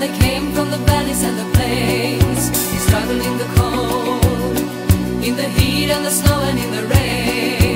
And they came from the valleys and the plains. He struggled in the cold In the heat and the snow and in the rain.